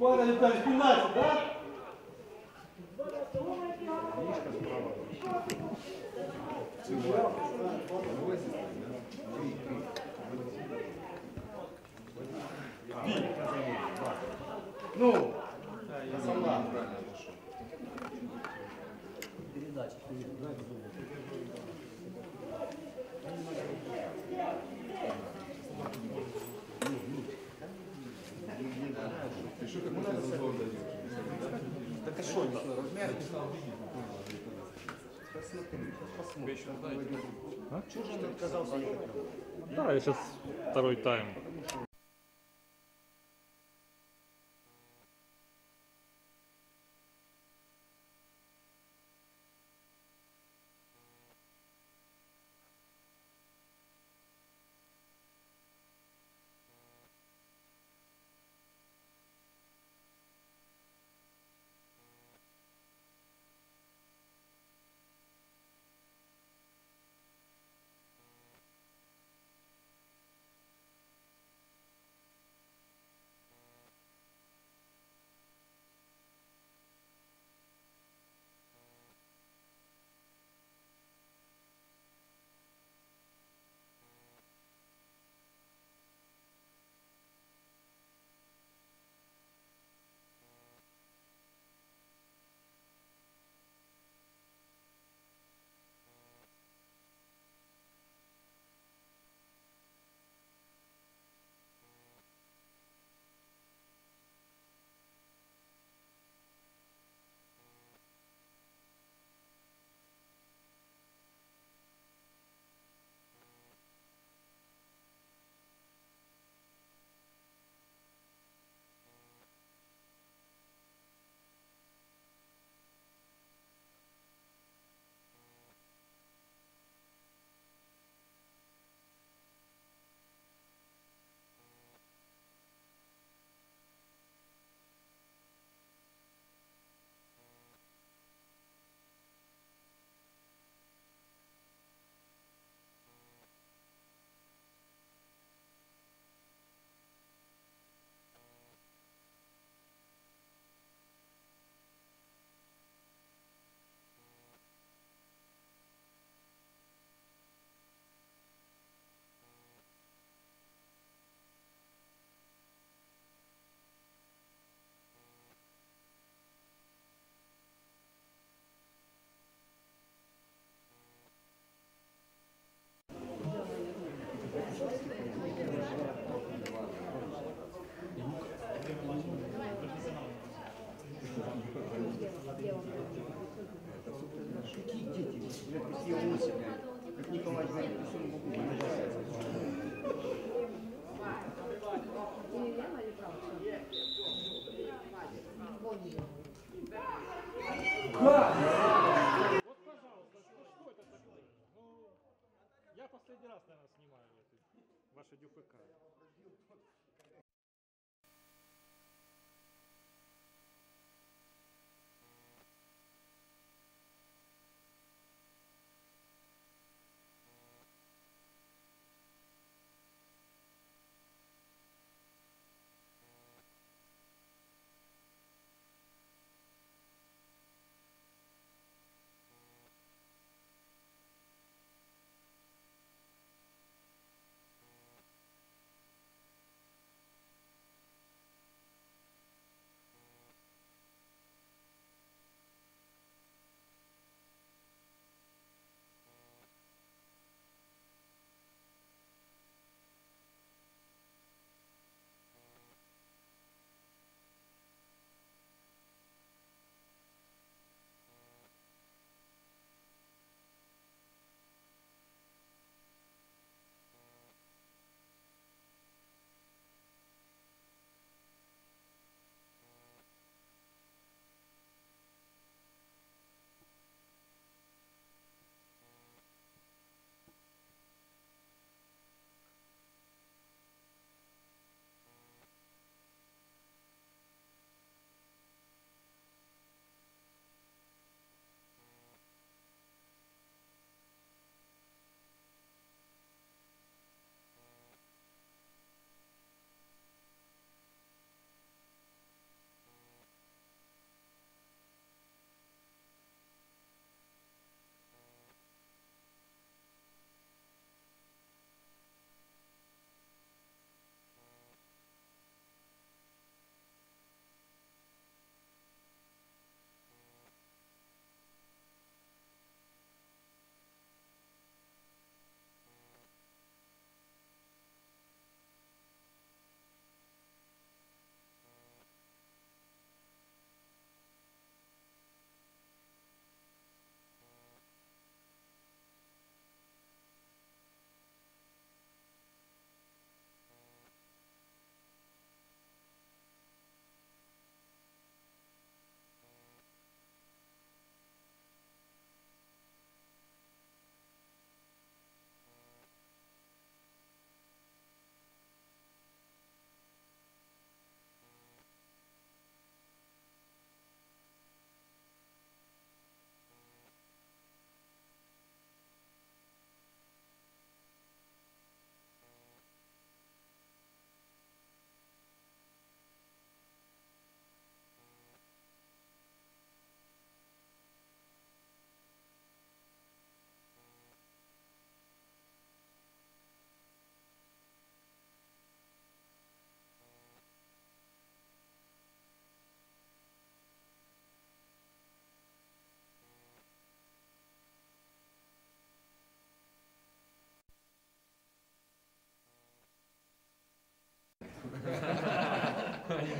Пане Віталій, 15, так? Ну, Так а что, размер? Чего же он отказался ехать? Да, я сейчас второй тайм.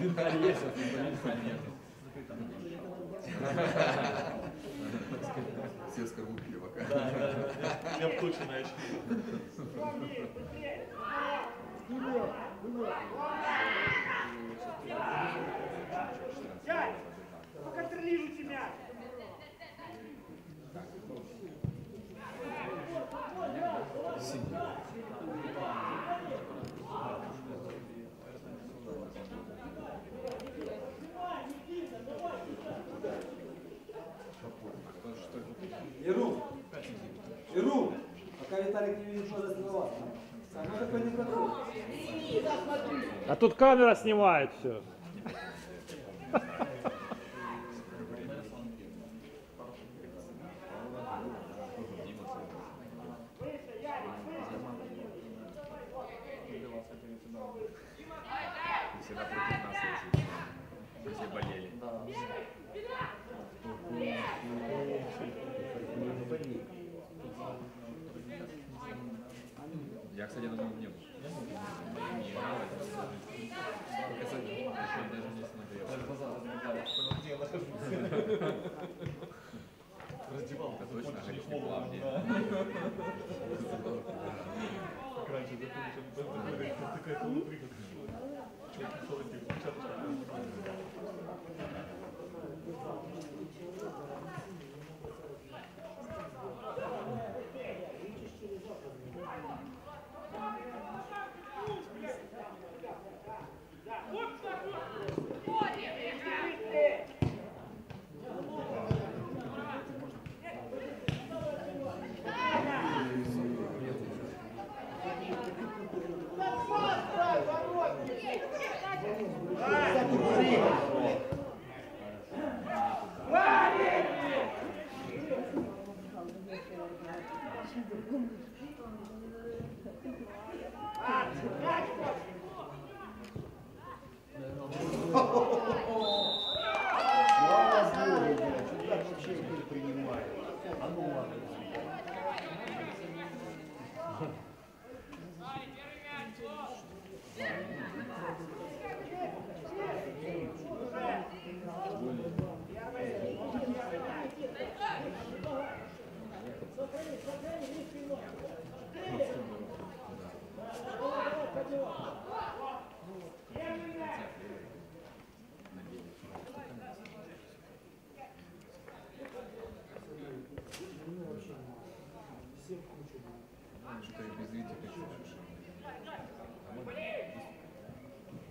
Футболистов, футболистов нет. Все с кого пиво. Да, да, да. Я в точно очки. Дядь, поконтролируй тебя! Сиди. Виталик не видит множественного лака. А тут камера снимает все.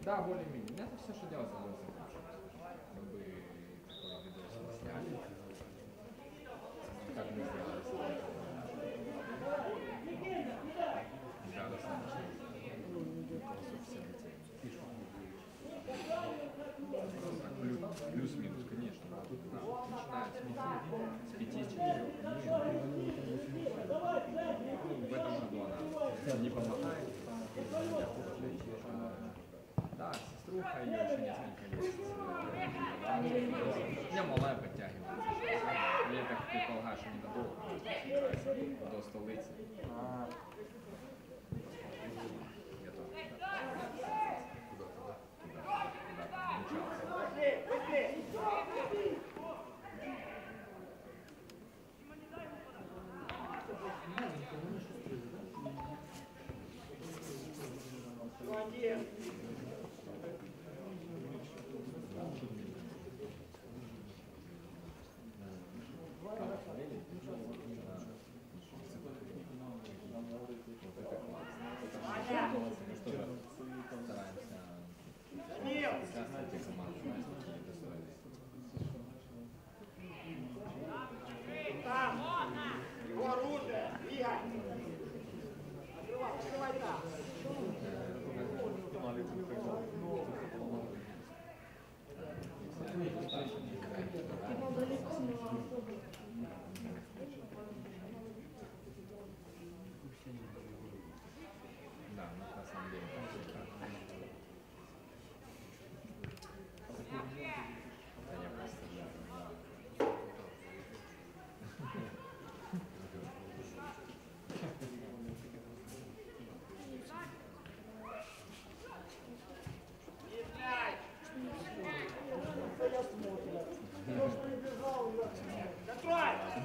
Да, более-менее. Это все, что делается.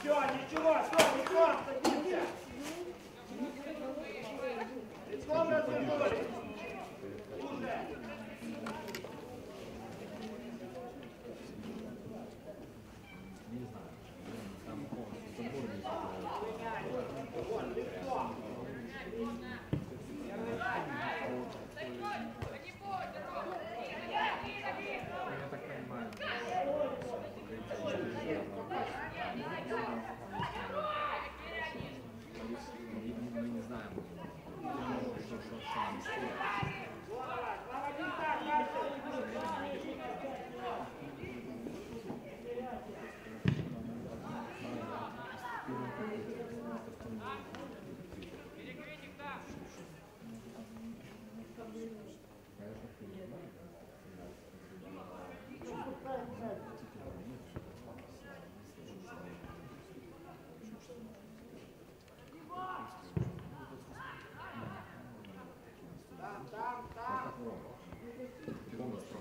Все, ничего, все, лицом садимся. Лицом развернулись. Ромба. Полностью.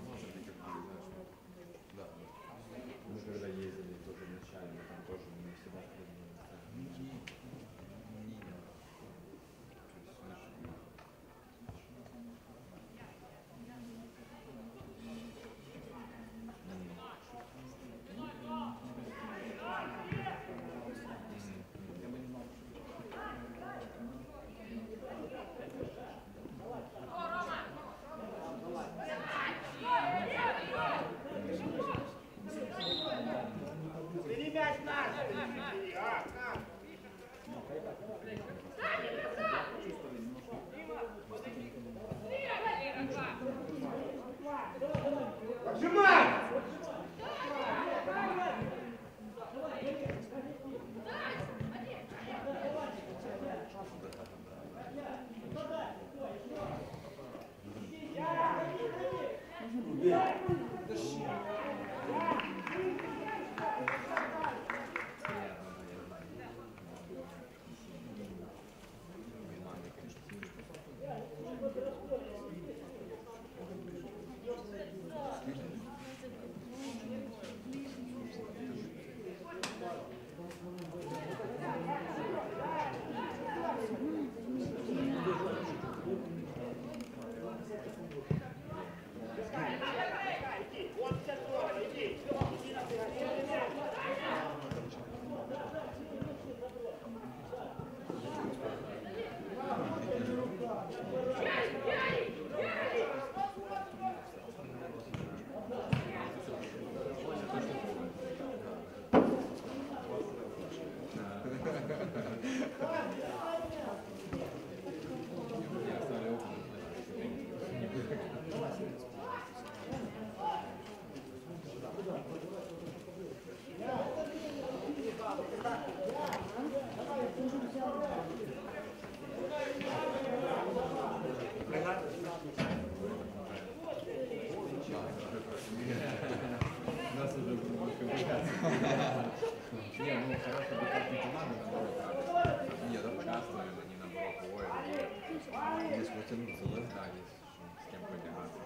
тянуться, да? Да, есть с кем подниматься.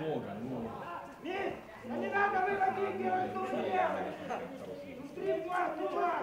Много, много. Не надо выводить, делать нужно делать! Быстрее, два, два!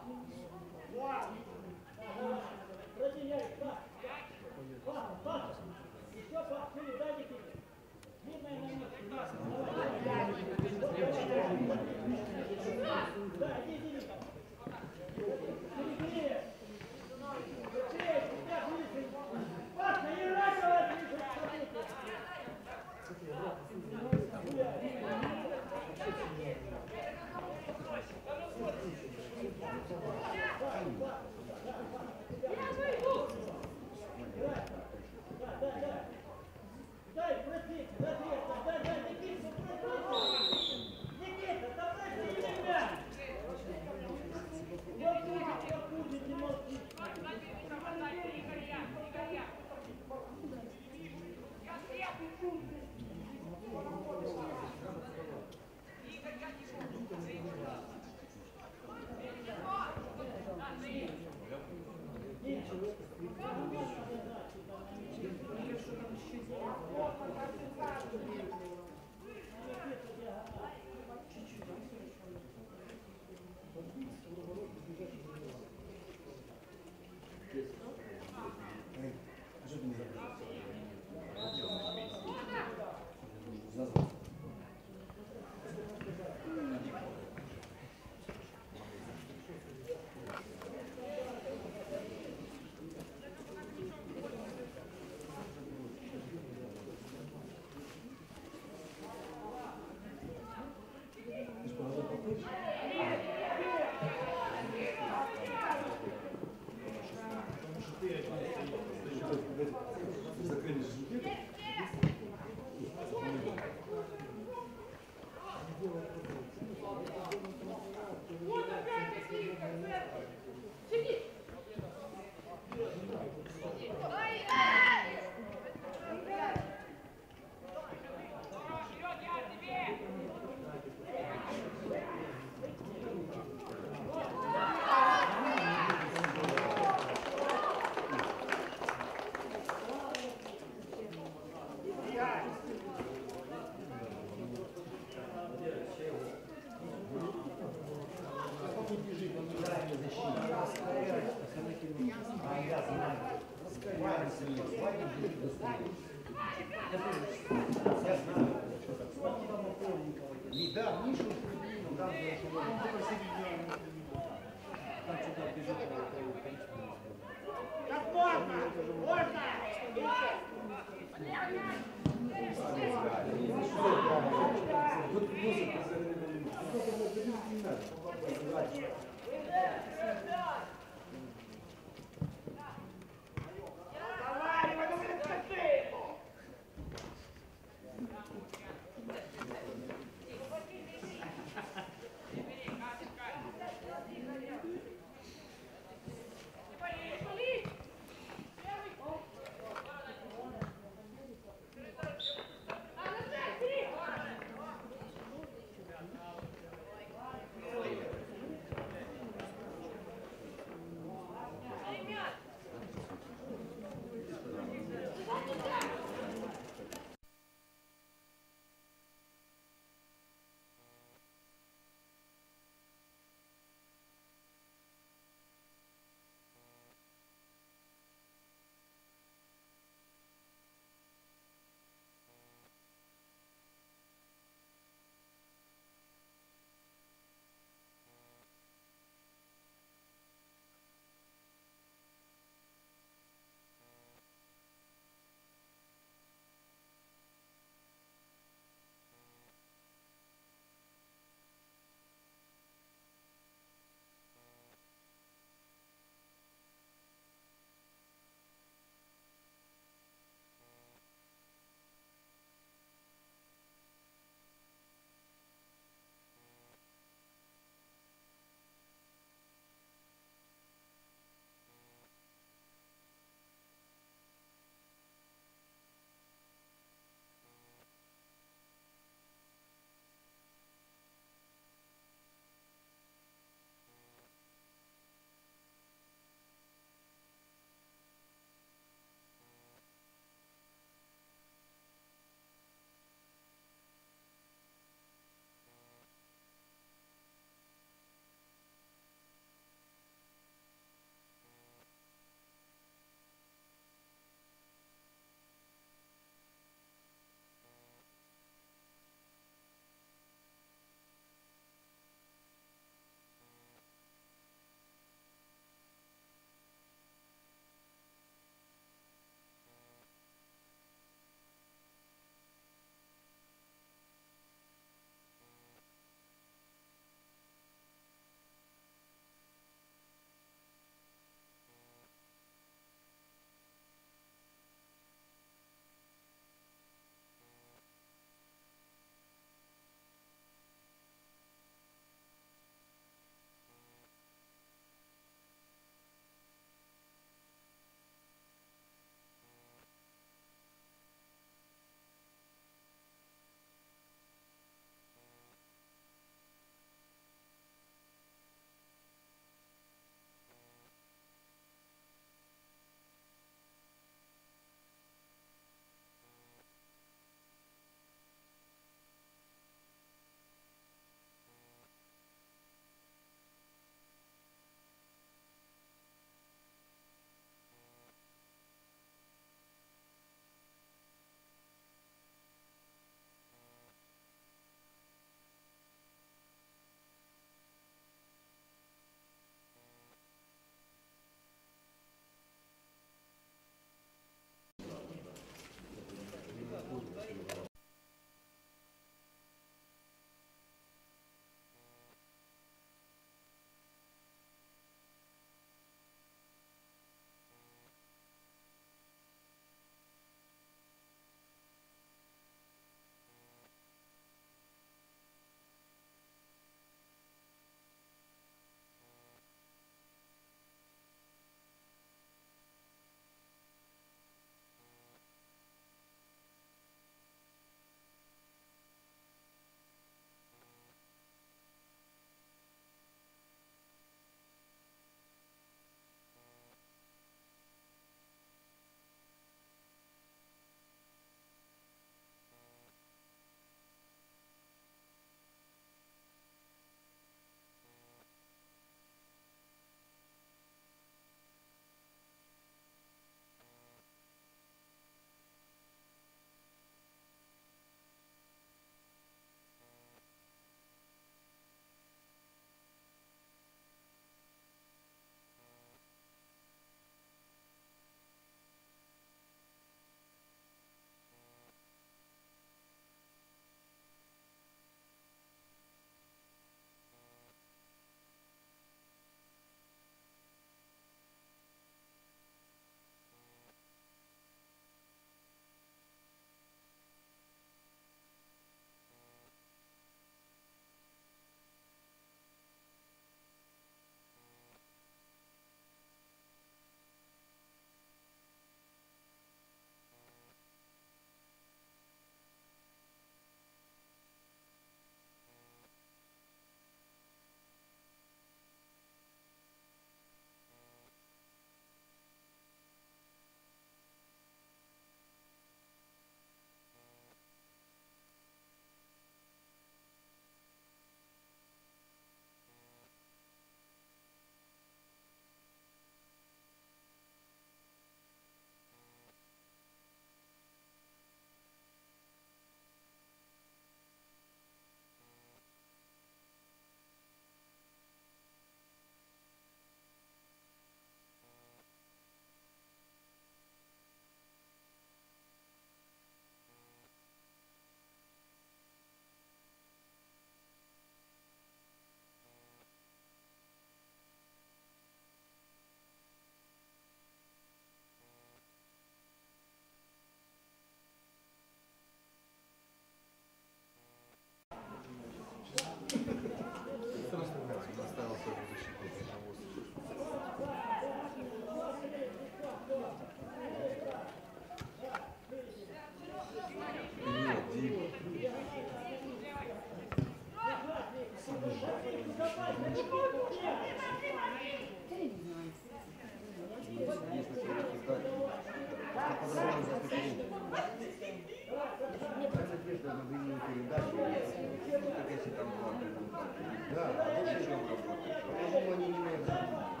Да, а больше чем работает. По-другому они не могут заниматься.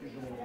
Тяжело.